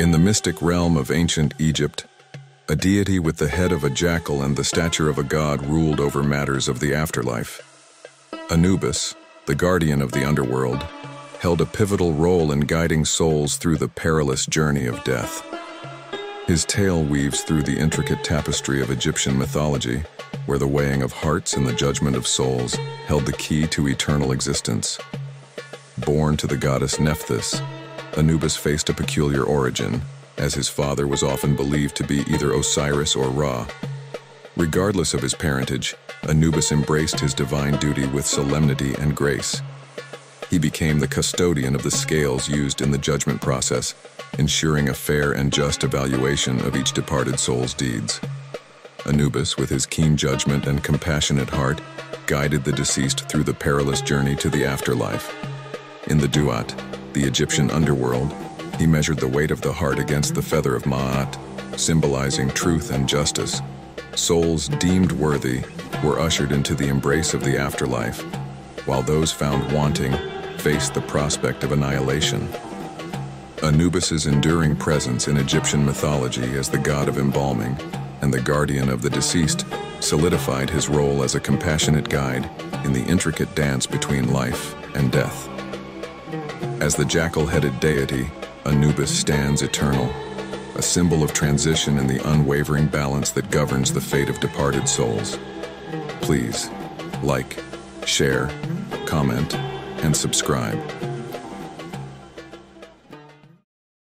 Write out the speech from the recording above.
In the mystic realm of ancient Egypt, a deity with the head of a jackal and the stature of a god ruled over matters of the afterlife. Anubis, the guardian of the underworld, held a pivotal role in guiding souls through the perilous journey of death. His tale weaves through the intricate tapestry of Egyptian mythology, where the weighing of hearts and the judgment of souls held the key to eternal existence. Born to the goddess Nephthys, Anubis faced a peculiar origin, as his father was often believed to be either Osiris or Ra. Regardless of his parentage, Anubis embraced his divine duty with solemnity and grace. He became the custodian of the scales used in the judgment process, ensuring a fair and just evaluation of each departed soul's deeds. Anubis, with his keen judgment and compassionate heart, guided the deceased through the perilous journey to the afterlife. In the Duat, the Egyptian underworld, he measured the weight of the heart against the feather of Ma'at, symbolizing truth and justice. Souls deemed worthy were ushered into the embrace of the afterlife, while those found wanting faced the prospect of annihilation. Anubis's enduring presence in Egyptian mythology as the god of embalming and the guardian of the deceased solidified his role as a compassionate guide in the intricate dance between life and death. As the jackal-headed deity, Anubis stands eternal, a symbol of transition and the unwavering balance that governs the fate of departed souls. Please, like, share, comment, and subscribe.